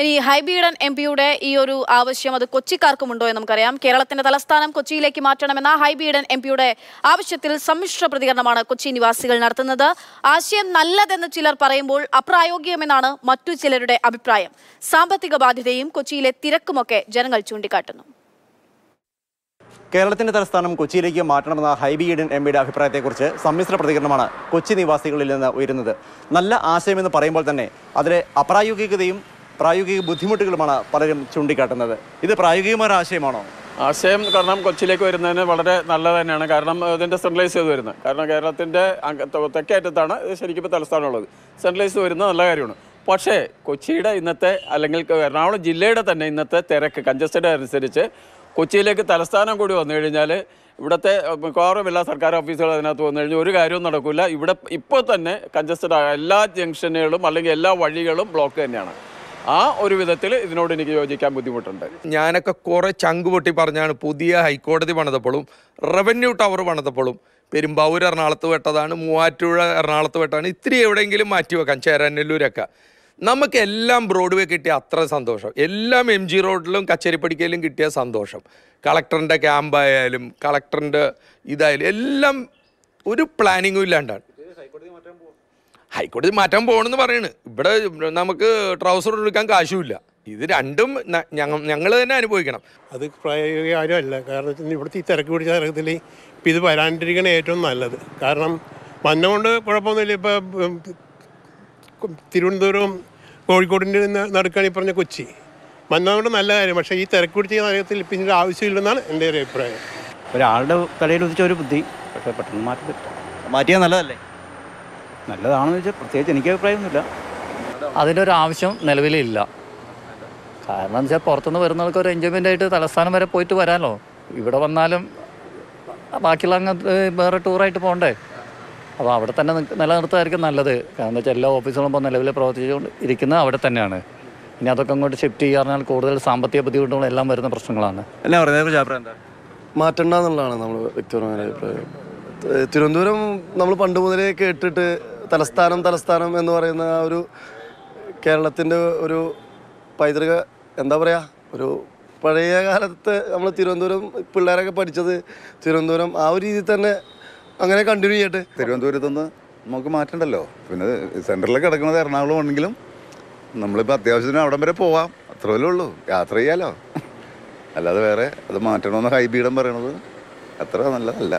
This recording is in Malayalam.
ഇനി ഹൈബീഡൻ എം പിയുടെ ഈ ഒരു ആവശ്യം അത് കൊച്ചിക്കാർക്കുമുണ്ടോ എന്ന് നമുക്കറിയാം. കേരളത്തിന്റെ തലസ്ഥാനം കൊച്ചിയിലേക്ക് മാറ്റണമെന്ന ഹൈബീഡൻ എം പിയുടെ ആവശ്യത്തിൽ സമ്മിശ്ര പ്രതികരണമാണ് കൊച്ചി നിവാസികൾ നടത്തുന്നത്. ആശയം നല്ലതെന്ന് ചിലർ പറയുമ്പോൾ അപ്രായോഗികമെന്നാണ് മറ്റു ചിലരുടെ അഭിപ്രായം. സാമ്പത്തിക ബാധ്യതയും കൊച്ചിയിലെ തിരക്കുമൊക്കെ ജനങ്ങൾ ചൂണ്ടിക്കാട്ടുന്നു. കേരളത്തിന്റെ തലസ്ഥാനം കൊച്ചിയിലേക്ക് മാറ്റണമെന്ന ഹൈബി ഈഡൻ എം പിയുടെ അഭിപ്രായത്തെക്കുറിച്ച് സമ്മിശ്ര പ്രതികരണമാണ് കൊച്ചി നിവാസികളിൽ നിന്ന് ഉയരുന്നത്. നല്ല ആശയമെന്ന് പറയുമ്പോൾ തന്നെ അതിലെ അപ്രായോഗികതയും പ്രായോഗിക ബുദ്ധിമുട്ടുകളുമാണ് പലരും ചൂണ്ടിക്കാട്ടുന്നത്. ഇത് പ്രായോഗികമായ ആശയമാണോ? ആശയം കാരണം കൊച്ചിയിലേക്ക് വരുന്നതിന് വളരെ നല്ലത് തന്നെയാണ്. കാരണം ഇതിന്റെ സെൻട്രലൈസ് ചെയ്ത് വരുന്നത്. കാരണം കേരളത്തിന്റെ തെക്കേ അറ്റത്താണ് ഇത് ശരിക്കും ഇപ്പോൾ തലസ്ഥാനമുള്ളത്. സെൻട്രലൈസ് വരുന്നത് നല്ല കാര്യമാണ്. പക്ഷേ കൊച്ചിയുടെ ഇന്നത്തെ അല്ലെങ്കിൽ എറണാകുളം ജില്ലയുടെ തന്നെ ഇന്നത്തെ തിരക്ക് കഞ്ചസ്റ്റഡ് അനുസരിച്ച് കൊച്ചിയിലേക്ക് തലസ്ഥാനം കൂടി വന്നു കഴിഞ്ഞാൽ ഇവിടുത്തെ മിക്കവാറും എല്ലാ സർക്കാർ ഓഫീസുകൾ അതിനകത്ത് വന്നു കഴിഞ്ഞാൽ ഒരു കാര്യവും നടക്കില്ല ഇവിടെ ഇപ്പോൾ തന്നെ കഞ്ചസ്റ്റഡ് എല്ലാ ജംഗ്ഷനുകളും അല്ലെങ്കിൽ എല്ലാ വഴികളും ബ്ലോക്ക് തന്നെയാണ്. ആ ഒരു വിധത്തിൽ ഇതിനോട് എനിക്ക് യോജിക്കാൻ ബുദ്ധിമുട്ടുണ്ട്. ഞാനൊക്കെ കുറെ ചങ്ക് പൊട്ടി പറഞ്ഞാണ് പുതിയ ഹൈക്കോടതി പണിതപ്പോഴും റവന്യൂ ടവർ പണിതപ്പോഴും പെരുമ്പാവൂർ എറണാകുളത്ത് വെട്ടതാണ് മൂവാറ്റുപുഴ എറണാകുളത്ത് വെട്ടാണ് ഇത്തിരി എവിടെയെങ്കിലും മാറ്റി വെക്കാം ചേരാനല്ലൂരൊക്കെ. നമുക്ക് എല്ലാം ബ്രോഡ്വേ കിട്ടിയ അത്ര സന്തോഷം. എല്ലാം എം ജി റോഡിലും കച്ചേരിപ്പടിക്കയിലും കിട്ടിയ സന്തോഷം. കളക്ടറിന്റെ ക്യാമ്പായാലും കളക്ടറിന്റെ ഇതായാലും എല്ലാം ഒരു പ്ലാനിങ്ങും ഇല്ലാണ്ടാണ്. ഹൈക്കോടതി മാറ്റാൻ പോകണമെന്ന് പറയുന്നത് ഇവിടെ നമുക്ക് ട്രൗസർ എടുക്കാൻ കാശുമില്ല. ഇത് രണ്ടും ഞങ്ങൾ തന്നെ അനുഭവിക്കണം. അത് പ്രായോഗികാര്യമല്ല. കാരണം വെച്ചാൽ ഇവിടുത്തെ ഈ തിരക്ക് പിടിച്ച തിരക്കത്തിൽ ഇപ്പം ഇത് വരാണ്ടിരിക്കണ ഏറ്റവും നല്ലത്. കാരണം മഞ്ഞ കൊണ്ട് കുഴപ്പമൊന്നുമില്ല. ഇപ്പം തിരുവനന്തപുരം കോഴിക്കോടിന്റെ നടുക്കാണ് ഈ പറഞ്ഞ കൊച്ചി. വന്നതുകൊണ്ട് നല്ല കാര്യം. പക്ഷേ ഈ തിരക്ക് പിടിച്ച നഗരത്തിൽ ഇപ്പം ഇതിന്റെ ആവശ്യമില്ലെന്നാണ് എന്റെ ഒരു അഭിപ്രായം. ഒരാളുടെ തലയിൽ ഉദിച്ച ഒരു ബുദ്ധി. പക്ഷേ പെട്ടെന്ന് മാറ്റി മാറ്റിയാൽ നല്ലതല്ലേ? നല്ലതാണെന്ന് വെച്ചാൽ പ്രത്യേകിച്ച് എനിക്ക് അഭിപ്രായമൊന്നുമില്ല. അതിന്റെ ഒരു ആവശ്യം നിലവിലില്ല. കാരണം എന്ന് വെച്ചാൽ പുറത്തുനിന്ന് വരുന്നവർക്ക് ഒരു എൻജോയ്മെന്റ് ആയിട്ട് തലസ്ഥാനം വരെ പോയിട്ട് വരാമല്ലോ ഇവിടെ വന്നാലും ബാക്കിയുള്ള അങ്ങ് വേറെ ടൂറായിട്ട് പോകണ്ടേ അപ്പോൾ അവിടെ തന്നെ നിലനിർത്തുമായിരിക്കും നല്ലത്. കാരണം വെച്ചാൽ എല്ലാ ഓഫീസുകളും ഇപ്പോൾ നിലവിൽ പ്രവർത്തിച്ചുകൊണ്ട് ഇരിക്കുന്നത് അവിടെ തന്നെയാണ്. ഇനി അതൊക്കെ അങ്ങോട്ട് ഷിഫ്റ്റ് ചെയ്യുക പറഞ്ഞാൽ കൂടുതൽ സാമ്പത്തിക ബുദ്ധിമുട്ടുകളും എല്ലാം വരുന്ന പ്രശ്നങ്ങളാണ്. മാറ്റണ്ട എന്നുള്ളതാണ് നമ്മൾ വ്യക്തിപരമായ അഭിപ്രായം. തിരുവനന്തപുരം നമ്മൾ പണ്ട് മുതലേ കേട്ടിട്ട് തലസ്ഥാനം തലസ്ഥാനം എന്ന് പറയുന്ന ആ ഒരു കേരളത്തിന്റെ ഒരു പൈതൃക എന്താ പറയുക ഒരു പഴയ കാലത്ത് നമ്മൾ തിരുവനന്തപുരം പിള്ളേരൊക്കെ പഠിച്ചത് തിരുവനന്തപുരം ആ ഒരു രീതിയിൽ തന്നെ അങ്ങനെ കണ്ടിന്യൂ ചെയ്യട്ടെ. തിരുവനന്തപുരത്ത് നിന്ന് നമുക്ക് മാറ്റണ്ടല്ലോ. പിന്നെ സെന്ററിൽ കിടക്കുന്നത് എറണാകുളം ആണെങ്കിലും നമ്മളിപ്പോൾ അത്യാവശ്യത്തിന് അവിടം വരെ പോവാം. അത്രയല്ലേ ഉള്ളൂ. യാത്ര ചെയ്യാലോ. അല്ലാതെ വേറെ അത് മാറ്റണമെന്ന് ഹൈബീഡം പറയണത് അത്ര നല്ലതല്ല.